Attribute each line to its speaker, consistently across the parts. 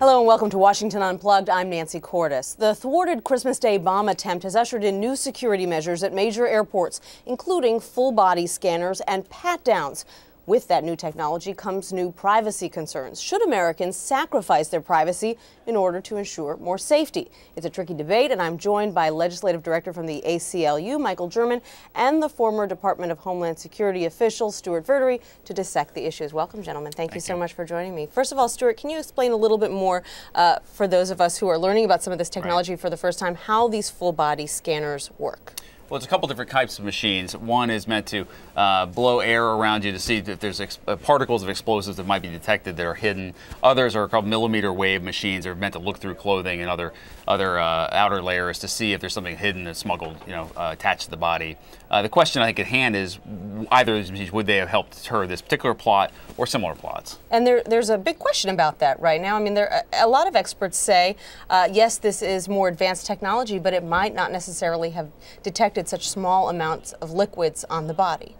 Speaker 1: Hello and welcome to Washington Unplugged. I'm Nancy Cordes. The thwarted Christmas Day bomb attempt has ushered in new security measures at major airports, including full body scanners and pat downs. With that new technology comes new privacy concerns. Should Americans sacrifice their privacy in order to ensure more safety? It's a tricky debate, and I'm joined by Legislative Director from the ACLU, Michael German, and the former Department of Homeland Security official, Stewart Verdery, to dissect the issues. Welcome, gentlemen. Thank, Thank you so you. much for joining me. First of all, Stewart, can you explain a little bit more uh, for those of us who are learning about some of this technology right. for the first time how these full body scanners work?
Speaker 2: Well, it's a couple different types of machines. One is meant to uh, blow air around you to see if there's uh, particles of explosives that might be detected that are hidden. Others are called millimeter wave machines. They're meant to look through clothing and other other uh, outer layers to see if there's something hidden and smuggled, you know, uh, attached to the body. Uh, the question I think at hand is either of these machines would they have helped deter this particular plot or similar plots?
Speaker 1: And there, there's a big question about that right now. I mean, there a lot of experts say yes, this is more advanced technology, but it might not necessarily have detected such small amounts of liquids on the body.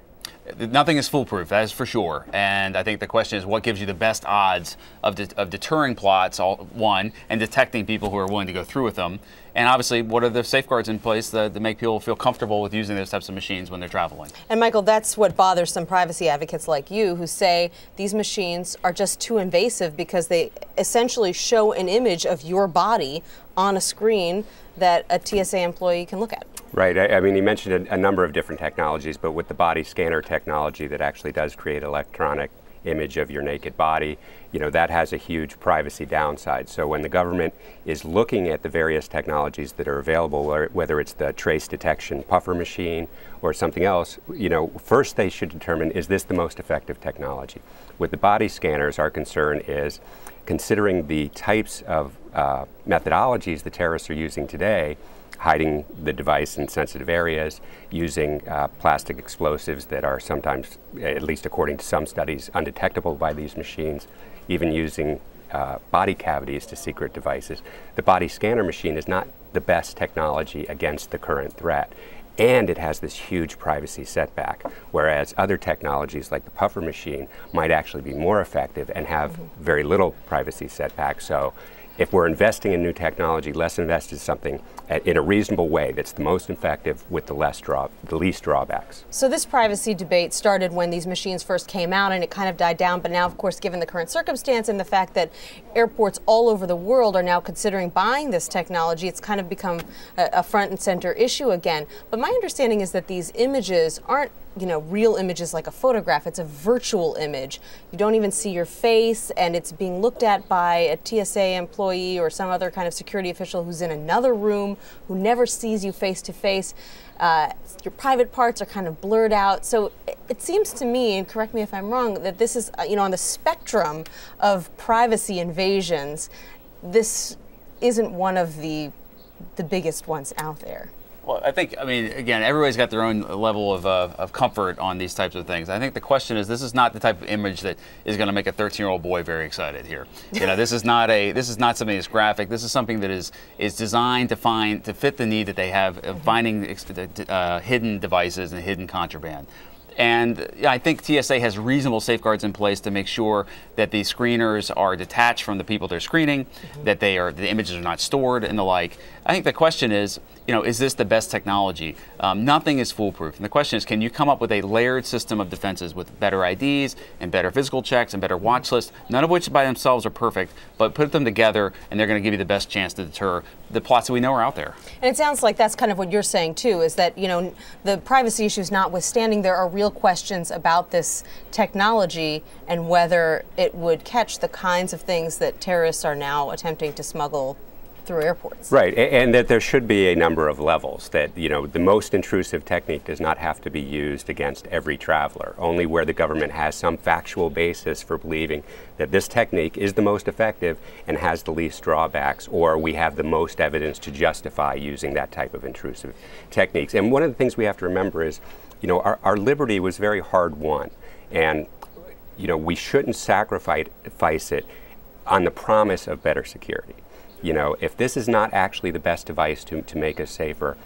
Speaker 2: Nothing is foolproof, that is for sure. And I think the question is what gives you the best odds of, de of deterring plots, all, one, and detecting people who are willing to go through with them. And obviously, what are the safeguards in place that, that make people feel comfortable with using those types of machines when they're traveling?
Speaker 1: And Michael, that's what bothers some privacy advocates like you who say these machines are just too invasive because they essentially show an image of your body on a screen that a TSA employee can look at.
Speaker 3: Right. I, I mean, he mentioned a, a, number of different technologies, but with the body scanner technology that actually does create electronic image of your naked body, you know, that has a huge privacy downside. So when the government is looking at the various technologies that are available, whether it's the trace detection puffer machine or something else, you know, first they should determine is this the most effective technology? With the body scanners, our concern is considering the types of uh, methodologies the terrorists are using today, hiding the device in sensitive areas, using uh, plastic explosives that are sometimes, at least according to some studies, undetectable by these machines, even using uh, body cavities to secret devices. The body scanner machine is not the best technology against the current threat. And it has this huge privacy setback, whereas other technologies like the puffer machine might actually be more effective and have very little privacy setback. So if we're investing in new technology, let's invest in something in a reasonable way that's the most effective with the less draw, the least drawbacks.
Speaker 1: So this privacy debate started when these machines first came out, and it kind of died down. But now, of course, given the current circumstance and the fact that airports all over the world are now considering buying this technology, it's kind of become a, a front and center issue again. But my understanding is that these images aren't you know, real images like a photograph. It's a virtual image. You don't even see your face, and it's being looked at by a TSA employee or some other kind of security official who's in another room who never sees you face to face. Uh, your private parts are kind of blurred out. So it, it, seems to me, and correct me if I'm wrong, that this is, uh, you know, on the spectrum of privacy invasions, this isn't one of the the biggest ones out there.
Speaker 2: Well, I think, I mean, again, everybody's got their own level of, uh, of comfort on these types of things. I think the question is, this is not the type of image that is going to make a 13-year-old boy very excited here. You know, this is not a, this is not something that's graphic. This is something that is is designed to find, to fit the need that they have of finding uh, hidden devices and hidden contraband. And I think TSA has reasonable safeguards in place to make sure that the screeners are detached from the people they're screening, mm -hmm. that they are the images are not stored and the like. I think the question is, you know, is this the best technology? Um, nothing is foolproof. And the question is, can you come up with a layered system of defenses with better IDs and better physical checks and better watch lists, none of which by themselves are perfect, but put them together and they're going to give you the best chance to deter the plots that we know are out there.
Speaker 1: And it sounds like that's kind of what you're saying too, is that, you know, the privacy issues notwithstanding, there are real questions about this technology and whether it would catch the kinds of things that terrorists are now attempting to smuggle through airports.
Speaker 3: Right, and that there should be a number of levels, that, you know, the most intrusive technique does not have to be used against every traveler, only where the government has some factual basis for believing that this technique is the most effective and has the least drawbacks, or we have the most evidence to justify using that type of intrusive techniques. And one of the things we have to remember is, you know, our, our liberty was very hard won, and, you know, we shouldn't sacrifice it on the promise of better security you know, if this is not actually the best device to, to make us safer,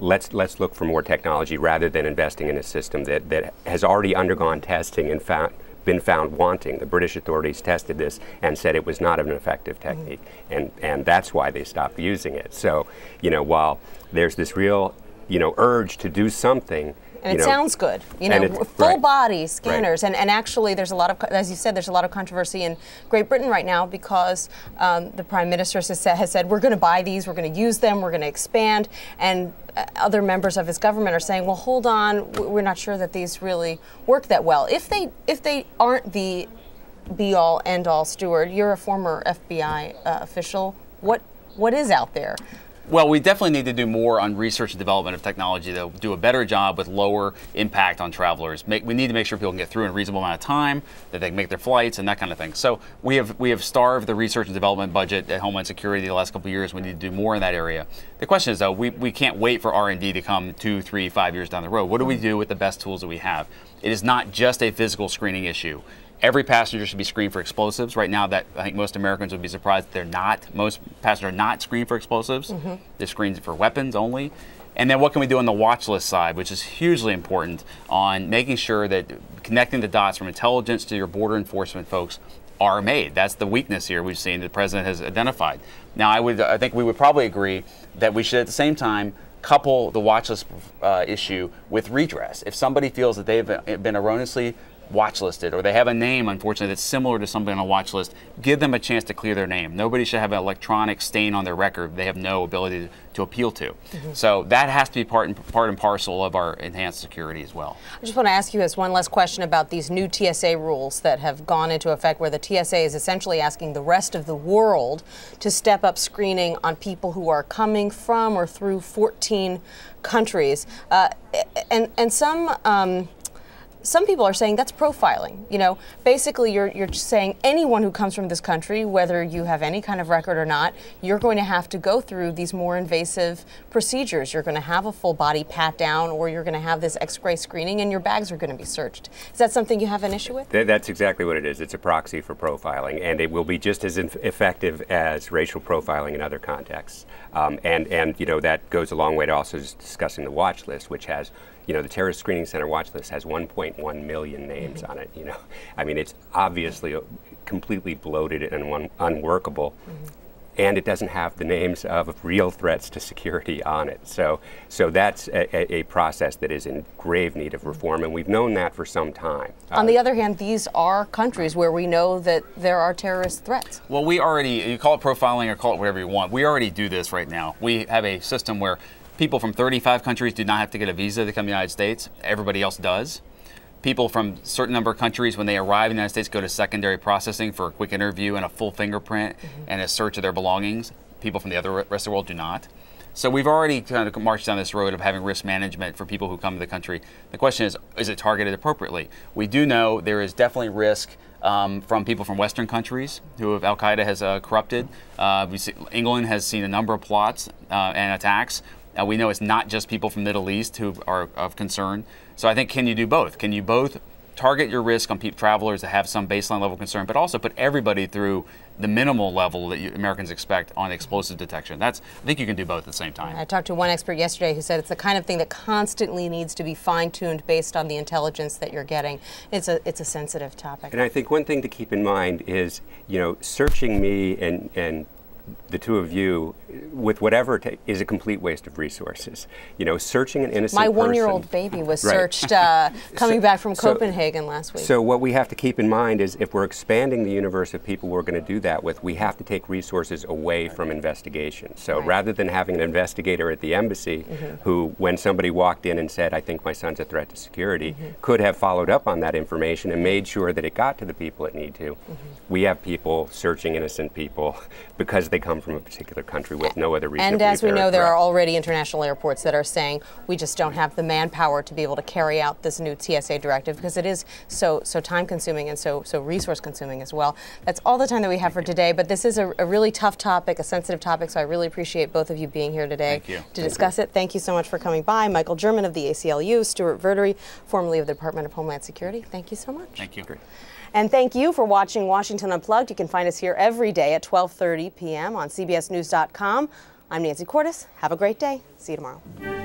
Speaker 3: let's let's look for more technology rather than investing in a system that, that has already undergone testing and found been found wanting. The British authorities tested this and said it was not an effective technique, mm-hmm. and and that's why they stopped using it. So, you know, while there's this real, you know, urge to do something
Speaker 1: and
Speaker 3: it know,
Speaker 1: sounds good. You know, full right. body scanners. Right. And, and actually, there's a lot of, as you said, there's a lot of controversy in Great Britain right now because um, the Prime Minister has said, has said we're going to buy these, we're going to use them, we're going to expand. And uh, other members of his government are saying, well, hold on, we're not sure that these really work that well. If they, if they aren't the be all, end all Stewart, you're a former FBI uh, official. What, what is out there?
Speaker 2: Well, we definitely need to do more on research and development of technology that will do a better job with lower impact on travelers. Make, we need to make sure people can get through in a reasonable amount of time, that they can make their flights and that kind of thing. So we have we have starved the research and development budget at Homeland Security the last couple of years. We need to do more in that area. The question is though, we, we can't wait for R&D to come two, three, five years down the road. What do we do with the best tools that we have? It is not just a physical screening issue. Every passenger should be screened for explosives. Right now, that I think most Americans would be surprised they're not. Most passengers are not screened for explosives. Mm-hmm. They're screened for weapons only. And then what can we do on the watch list side, which is hugely important on making sure that connecting the dots from intelligence to your border enforcement folks are made. That's the weakness here we've seen the president has identified. Now, I would, I think we would probably agree that we should at the same time couple the watch list uh, issue with redress. If somebody feels that they've been erroneously watch listed or they have a name, unfortunately, that's similar to somebody on a watch list, give them a chance to clear their name. Nobody should have an electronic stain on their record they have no ability to, to appeal to. Mm-hmm. So that has to be part and, part and parcel of our enhanced security as well.
Speaker 1: I just want to ask you this one last question about these new TSA rules that have gone into effect where the TSA is essentially asking the rest of the world to step up screening on people who are coming from or through 14 countries. Uh, and, and some um, some people are saying that's profiling. You know, basically you're you're saying anyone who comes from this country, whether you have any kind of record or not, you're going to have to go through these more invasive procedures. You're going to have a full body pat down, or you're going to have this X-ray screening, and your bags are going to be searched. Is that something you have an issue with?
Speaker 3: That's exactly what it is. It's a proxy for profiling, and it will be just as effective as racial profiling in other contexts. Um, and and you know that goes a long way to also discussing the watch list, which has you know, the Terrorist Screening Center watch list has 1.1 million names mm-hmm. on it. You know, I mean, it's obviously completely bloated and un- unworkable. Mm-hmm. And it doesn't have the names of real threats to security on it. So, so that's a, a process that is in grave need of mm-hmm. reform, and we've known that for some time.
Speaker 1: On uh, the other hand, these are countries where we know that there are terrorist threats.
Speaker 2: Well, we already, you call it profiling or call it whatever you want, we already do this right now. We have a system where People from 35 countries do not have to get a visa to come to the United States. Everybody else does. People from a certain number of countries, when they arrive in the United States, go to secondary processing for a quick interview and a full fingerprint mm-hmm. and a search of their belongings. People from the other rest of the world do not. So we've already kind of marched down this road of having risk management for people who come to the country. The question is, is it targeted appropriately? We do know there is definitely risk um, from people from Western countries who Al Qaeda has uh, corrupted. Uh, see, England has seen a number of plots uh, and attacks uh, we know it's not just people from Middle East who are of concern. So I think can you do both? Can you both target your risk on people, travelers that have some baseline level concern, but also put everybody through the minimal level that you, Americans expect on explosive detection. That's I think you can do both at the same time.
Speaker 1: I talked to one expert yesterday who said it's the kind of thing that constantly needs to be fine-tuned based on the intelligence that you're getting. It's a it's a sensitive topic.
Speaker 3: And I think one thing to keep in mind is, you know, searching me and and the two of you with whatever is a complete waste of resources. You know, searching an innocent
Speaker 1: My one-year-old baby was right. searched uh, coming so, back from Copenhagen last week.
Speaker 3: So what we have to keep in mind is if we're expanding the universe of people we're going to do that with, we have to take resources away from investigation. So right. rather than having an investigator at the embassy mm-hmm. who, when somebody walked in and said, I think my son's a threat to security, mm-hmm. could have followed up on that information and made sure that it got to the people it need to. Mm-hmm. We have people searching innocent people because they come from a particular country with no other reason.
Speaker 1: And as we know, there are already international airports that are saying we just don't have the manpower to be able to carry out this new TSA directive because it is so so time consuming and so so resource consuming as well. That's all the time that we have for today. But this is a, a really tough topic, a sensitive topic. So I really appreciate both of you being here today to
Speaker 2: Thank
Speaker 1: discuss
Speaker 2: you.
Speaker 1: it. Thank you so much for coming by, Michael German of the ACLU, Stewart Verdery, formerly of the Department of Homeland Security. Thank you so much.
Speaker 2: Thank you. Great.
Speaker 1: And thank you for watching Washington Unplugged. You can find us here every day at 12:30 p.m. on CBSNews.com. I'm Nancy Cordes. Have a great day. See you tomorrow.